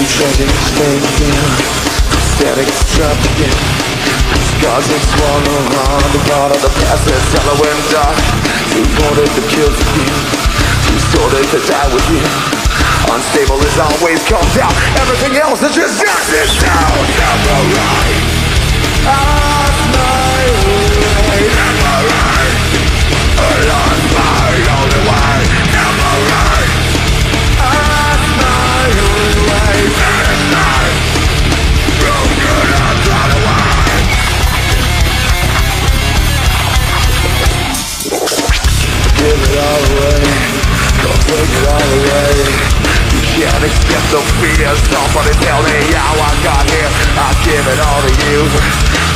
Everything's fading Static extravagant Scars are swallowed on the part of the past that's hollow and dark. Too voted to kill for you Too sorted to die with you? Unstable is always comes out. Everything else is just justice now Never right take it all away You. can't escape the fear Somebody tell me how I got here I give it all to you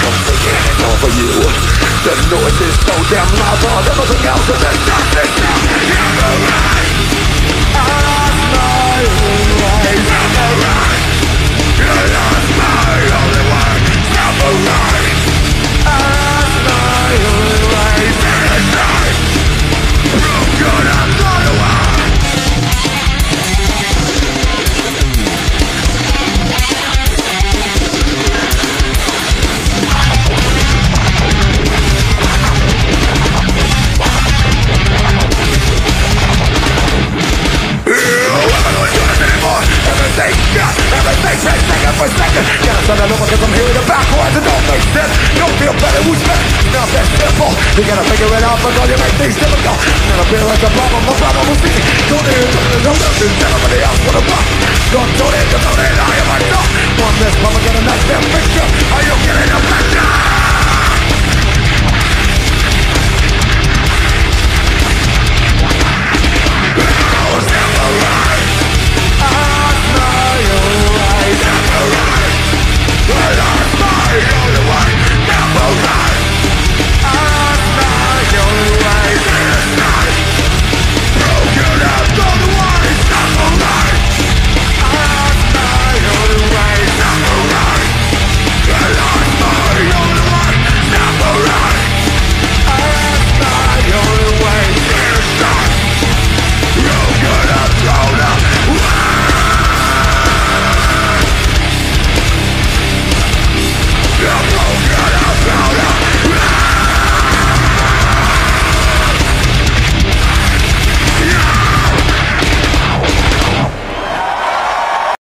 Come take it, all for you The noise is so damn loud But everything else is just justice now Never right It don't don't feel better, who's next? Not that simple, you gotta figure it out all you make things difficult. Never feel like a problem, a problem will see Don't need to know nothing, everybody else what about Don't do it, don't do it, I am myself One this, mama, get a nice damn picture Are you getting a picture?